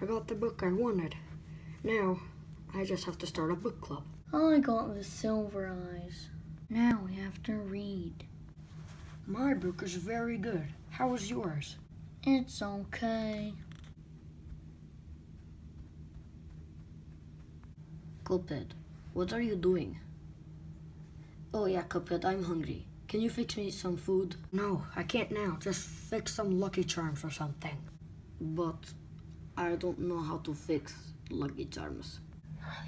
I got the book I wanted. Now, I just have to start a book club. I got the silver eyes. Now we have to read. My book is very good. How is yours? It's okay. Cuphead, what are you doing? Oh yeah, Cuphead, I'm hungry. Can you fix me some food? No, I can't now. Just fix some Lucky Charms or something. But I don't know how to fix Lucky Charms.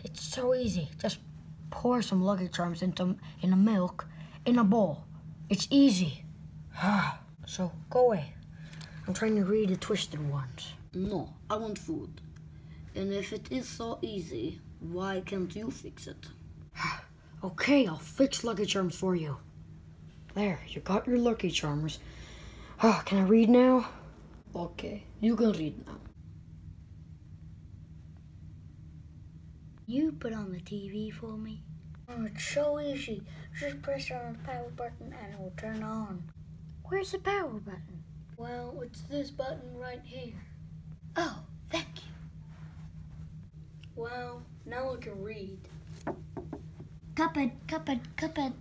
It's so easy. Just pour some Lucky Charms into in a milk in a bowl. It's easy. so go away. I'm trying to read the twisted ones. No, I want food. And if it is so easy, why can't you fix it? okay, I'll fix Lucky Charms for you. There, you got your Lucky Charms. Oh, can I read now? Okay, you can read now. You put on the TV for me. Oh, it's so easy. Just press on the power button and it will turn on. Where's the power button? Well, it's this button right here. Oh, thank you. Well, now I can read. Cuphead, Cuphead, Cuphead.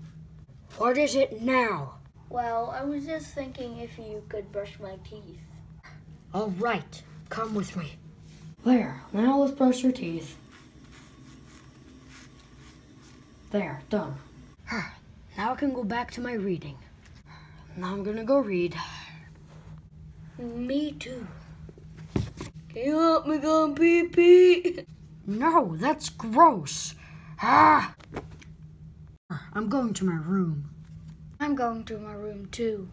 What is it now? Well, I was just thinking if you could brush my teeth. All right, come with me. There, now let's brush your teeth. There, done. Now I can go back to my reading. Now I'm gonna go read. Me too. Can you help me go pee pee? No, that's gross. Ah! I'm going to my room. I'm going to my room too.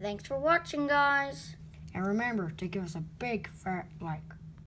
Thanks for watching, guys. And remember to give us a big fat like.